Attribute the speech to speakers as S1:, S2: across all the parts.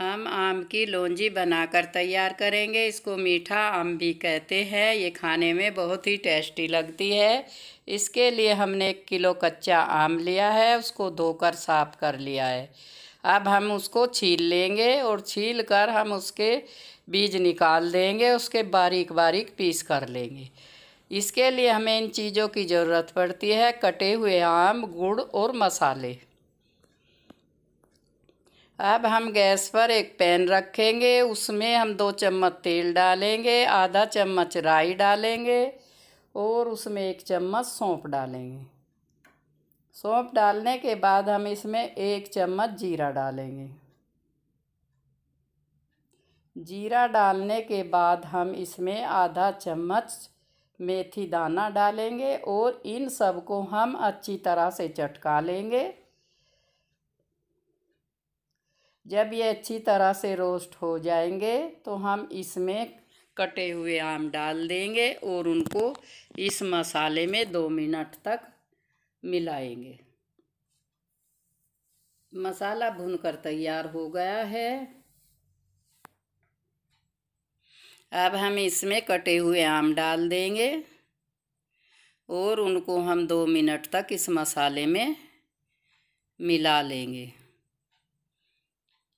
S1: हम आम की लौंजी बनाकर तैयार करेंगे। इसको मीठा आम भी कहते हैं। ये खाने में बहुत ही टेस्टी लगती है। इसके लिए हमने एक किलो कच्चा आम लिया है। उसको धोकर साफ़ कर लिया है। अब हम उसको छील लेंगे और छील कर हम उसके बीज निकाल देंगे। उसके बारीक बारीक पीस कर लेंगे। इसके लिए हमें इन चीज़ों की ज़रूरत पड़ती है। कटे हुए आम, गुड़ और मसाले। अब हम गैस पर एक पैन रखेंगे, उसमें हम दो चम्मच तेल डालेंगे, आधा चम्मच राई डालेंगे और उसमें एक चम्मच सौंफ डालेंगे। सौंफ डालने के बाद हम इसमें एक चम्मच जीरा डालेंगे। जीरा डालने के बाद हम इसमें आधा चम्मच मेथी दाना डालेंगे और इन सबको हम अच्छी तरह से चटका लेंगे। जब ये अच्छी तरह से रोस्ट हो जाएँगे तो हम इसमें कटे हुए आम डाल देंगे और उनको इस मसाले में दो मिनट तक मिलाएँगे। मसाला भूनकर तैयार हो गया है। अब हम इसमें कटे हुए आम डाल देंगे और उनको हम दो मिनट तक इस मसाले में मिला लेंगे।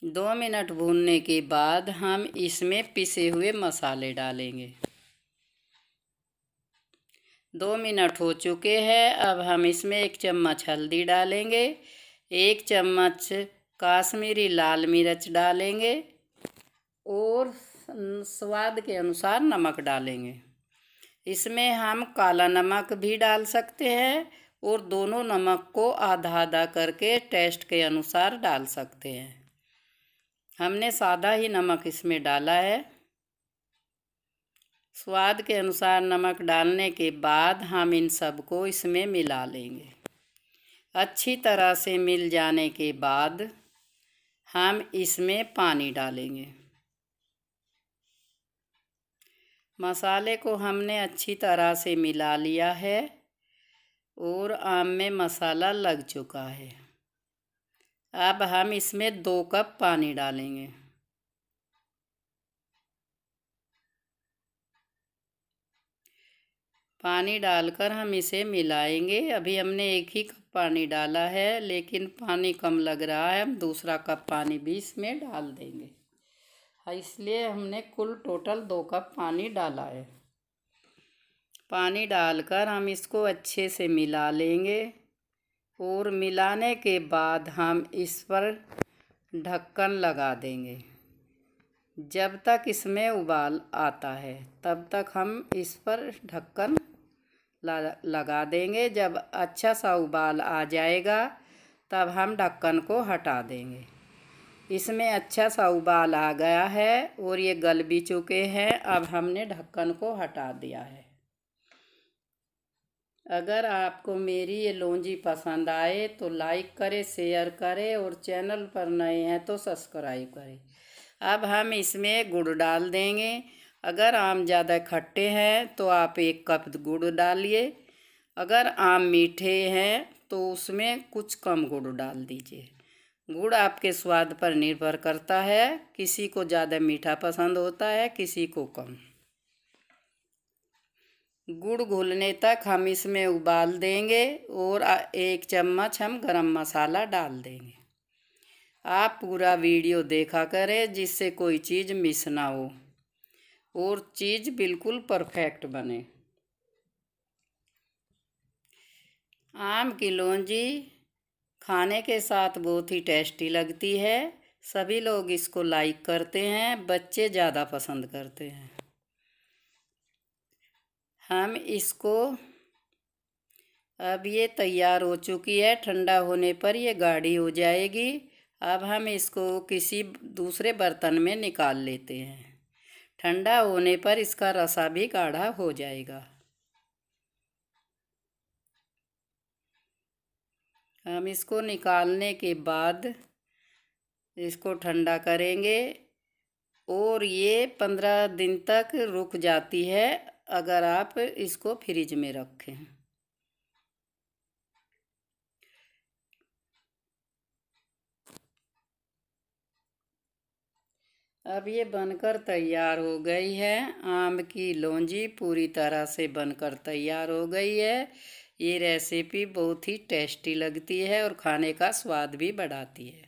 S1: दो मिनट भूनने के बाद हम इसमें पिसे हुए मसाले डालेंगे। दो मिनट हो चुके हैं, अब हम इसमें एक चम्मच हल्दी डालेंगे, एक चम्मच काश्मीरी लाल मिर्च डालेंगे और स्वाद के अनुसार नमक डालेंगे। इसमें हम काला नमक भी डाल सकते हैं और दोनों नमक को आधा आधा करके टेस्ट के अनुसार डाल सकते हैं। हमने सादा ही नमक इसमें डाला है। स्वाद के अनुसार नमक डालने के बाद हम इन सबको इसमें मिला लेंगे। अच्छी तरह से मिल जाने के बाद हम इसमें पानी डालेंगे। मसाले को हमने अच्छी तरह से मिला लिया है और आम में मसाला लग चुका है। अब हम इसमें दो कप पानी डालेंगे। पानी डालकर हम इसे मिलाएँगे। अभी हमने एक ही कप पानी डाला है लेकिन पानी कम लग रहा है। हम दूसरा कप पानी भी इसमें डाल देंगे। हाँ, इसलिए हमने कुल टोटल दो कप पानी डाला है। पानी डालकर हम इसको अच्छे से मिला लेंगे। और मिलाने के बाद हम इस पर ढक्कन लगा देंगे। जब तक इसमें उबाल आता है, तब तक हम इस पर ढक्कन लगा देंगे। जब अच्छा सा उबाल आ जाएगा, तब हम ढक्कन को हटा देंगे। इसमें अच्छा सा उबाल आ गया है और ये गल भी चुके हैं। अब हमने ढक्कन को हटा दिया है। अगर आपको मेरी ये लौंजी पसंद आए तो लाइक करें, शेयर करें और चैनल पर नए हैं तो सब्सक्राइब करें। अब हम इसमें गुड़ डाल देंगे। अगर आम ज़्यादा खट्टे हैं तो आप एक कप गुड़ डालिए। अगर आम मीठे हैं तो उसमें कुछ कम गुड़ डाल दीजिए। गुड़ आपके स्वाद पर निर्भर करता है। किसी को ज़्यादा मीठा पसंद होता है, किसी को कम। गुड़ घुलने तक हम इसमें उबाल देंगे और एक चम्मच हम गरम मसाला डाल देंगे। आप पूरा वीडियो देखा करें जिससे कोई चीज़ मिस ना हो और चीज़ बिल्कुल परफेक्ट बने। आम की लौंजी खाने के साथ बहुत ही टेस्टी लगती है। सभी लोग इसको लाइक करते हैं, बच्चे ज़्यादा पसंद करते हैं। हम इसको अब ये तैयार हो चुकी है। ठंडा होने पर ये गाढ़ी हो जाएगी। अब हम इसको किसी दूसरे बर्तन में निकाल लेते हैं। ठंडा होने पर इसका रसा भी गाढ़ा हो जाएगा। हम इसको निकालने के बाद इसको ठंडा करेंगे और ये पंद्रह दिन तक रुक जाती है। अगर आप इसको फ्रिज में रखें। अब ये बनकर तैयार हो गई है। आम की लौंजी पूरी तरह से बनकर तैयार हो गई है। ये रेसिपी बहुत ही टेस्टी लगती है और खाने का स्वाद भी बढ़ाती है।